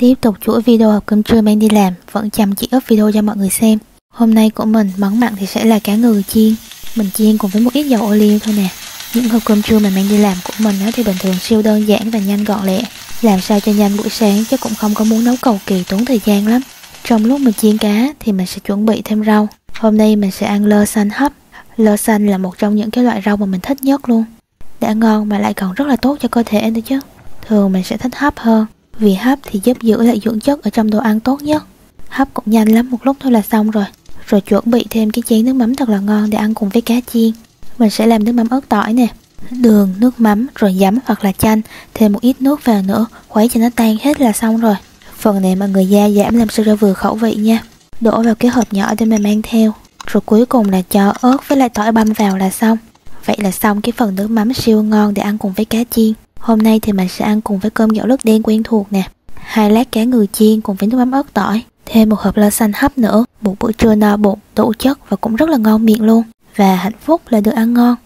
Tiếp tục chuỗi video học cơm trưa mang đi làm, vẫn chăm chỉ up video cho mọi người xem. Hôm nay của mình, món mặn thì sẽ là cá ngừ chiên. Mình chiên cùng với một ít dầu ô liu thôi nè. Những hộp cơm trưa mà mang đi làm của mình thì bình thường siêu đơn giản và nhanh gọn lẹ. Làm sao cho nhanh buổi sáng chứ cũng không có muốn nấu cầu kỳ tốn thời gian lắm. Trong lúc mình chiên cá thì mình sẽ chuẩn bị thêm rau. Hôm nay mình sẽ ăn lơ xanh hấp. Lơ xanh là một trong những cái loại rau mà mình thích nhất luôn. Đã ngon mà lại còn rất là tốt cho cơ thể nữa chứ. Thường mình sẽ thích hấp hơn vì hấp thì giúp giữ lại dưỡng chất ở trong đồ ăn tốt nhất. Hấp cũng nhanh lắm một lúc thôi là xong rồi. Rồi chuẩn bị thêm cái chén nước mắm thật là ngon để ăn cùng với cá chiên. Mình sẽ làm nước mắm ớt tỏi nè. Đường, nước mắm, rồi giấm hoặc là chanh Thêm một ít nước vào nữa Khuấy cho nó tan hết là xong rồi. Phần này mọi người gia giảm làm sao cho vừa khẩu vị nha. Đổ vào cái hộp nhỏ để mình mang theo. Rồi cuối cùng là cho ớt với lại tỏi băm vào là xong. Vậy là xong cái phần nước mắm siêu ngon để ăn cùng với cá chiên. Hôm nay thì mình sẽ ăn cùng với cơm gạo lứt đen quen thuộc nè. Hai lát cá ngừ chiên cùng với nước mắm ớt tỏi. Thêm một hộp lơ xanh hấp nữa, một bữa trưa no bụng, đủ chất và cũng rất là ngon miệng luôn. Và hạnh phúc là được ăn ngon.